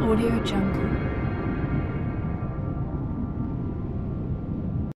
Audio Jungle.